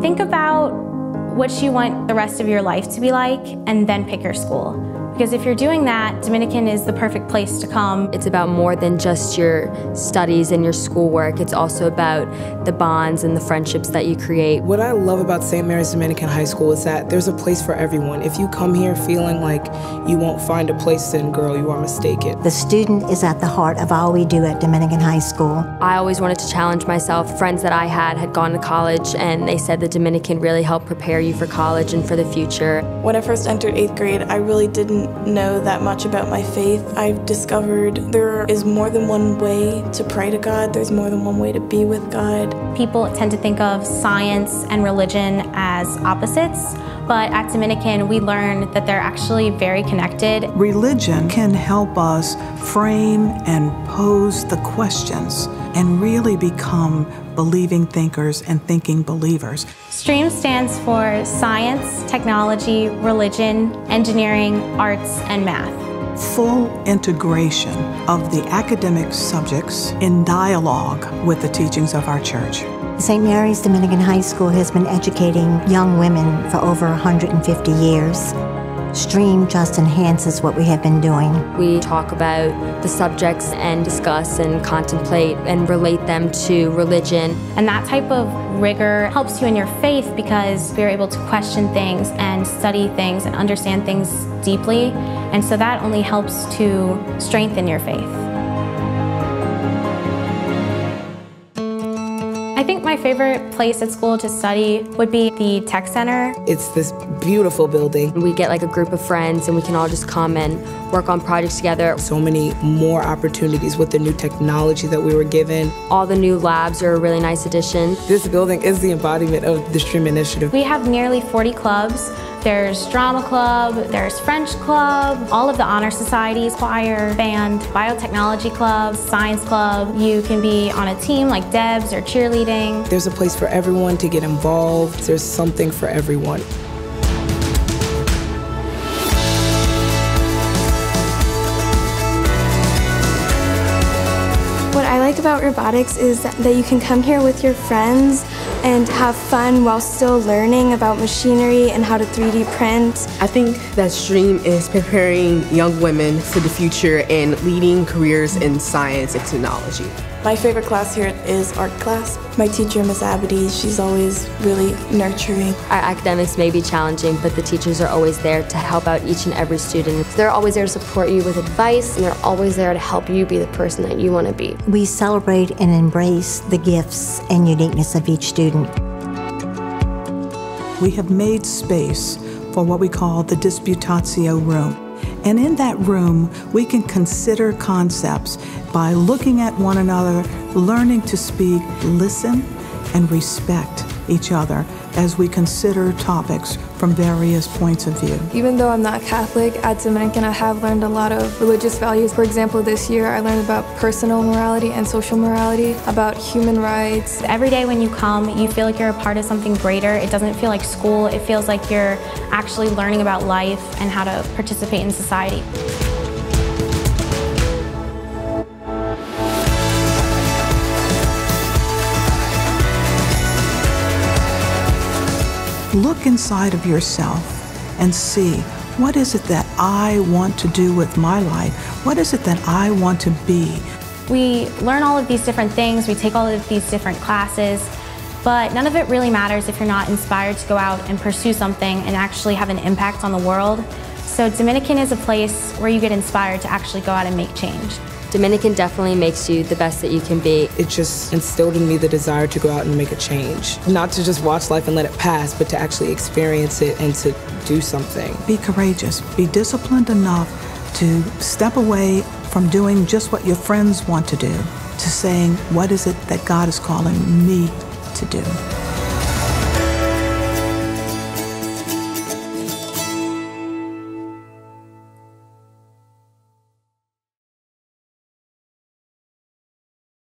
Think about what you want the rest of your life to be like and then pick your school. Because if you're doing that, Dominican is the perfect place to come. It's about more than just your studies and your schoolwork. It's also about the bonds and the friendships that you create. What I love about St. Mary's Dominican High School is that there's a place for everyone. If you come here feeling like you won't find a place, then girl, you are mistaken. The student is at the heart of all we do at Dominican High School. I always wanted to challenge myself. Friends that I had had gone to college and they said the Dominican really helped prepare you for college and for the future. When I first entered eighth grade, I really didn't know that much about my faith. I've discovered there is more than one way to pray to God, there's more than one way to be with God. People tend to think of science and religion as opposites, but at Dominican, we learn that they're actually very connected. Religion can help us frame and pose the questions and really become believing thinkers and thinking believers. STREAM stands for Science, Technology, Religion, Engineering, Arts, and Math. Full integration of the academic subjects in dialogue with the teachings of our church. St. Mary's Dominican High School has been educating young women for over 150 years. Stream just enhances what we have been doing. We talk about the subjects and discuss and contemplate and relate them to religion. And that type of rigor helps you in your faith because you're able to question things and study things and understand things deeply. And so that only helps to strengthen your faith. Think my favorite place at school to study would be the tech center. It's this beautiful building. We get like a group of friends and we can all just come and work on projects together. So many more opportunities with the new technology that we were given. All the new labs are a really nice addition. This building is the embodiment of the STREAM initiative. We have nearly 40 clubs. There's drama club, there's French club, all of the honor societies, choir, band, biotechnology club, science club. You can be on a team like Debs or cheerleading. There's a place for everyone to get involved. There's something for everyone. About robotics is that you can come here with your friends and have fun while still learning about machinery and how to 3D print. I think that STREAM is preparing young women for the future and leading careers in science and technology. My favorite class here is art class. My teacher, Miss Abadi, she's always really nurturing. Our academics may be challenging, but the teachers are always there to help out each and every student. They're always there to support you with advice, and they're always there to help you be the person that you want to be. We celebrate and embrace the gifts and uniqueness of each student. We have made space for what we call the Disputatio room. And in that room, we can consider concepts by looking at one another, learning to speak, listen, and respect each other as we consider topics from various points of view. Even though I'm not Catholic, at Dominican I have learned a lot of religious values. For example, this year I learned about personal morality and social morality, about human rights. Every day when you come, you feel like you're a part of something greater. It doesn't feel like school. It feels like you're actually learning about life and how to participate in society. Look inside of yourself and see what is it that I want to do with my life? What is it that I want to be? We learn all of these different things, we take all of these different classes, but none of it really matters if you're not inspired to go out and pursue something and actually have an impact on the world. So Dominican is a place where you get inspired to actually go out and make change. Dominican definitely makes you the best that you can be. It just instilled in me the desire to go out and make a change. Not to just watch life and let it pass, but to actually experience it and to do something. Be courageous. Be disciplined enough to step away from doing just what your friends want to do, to saying, what is it that God is calling me to do?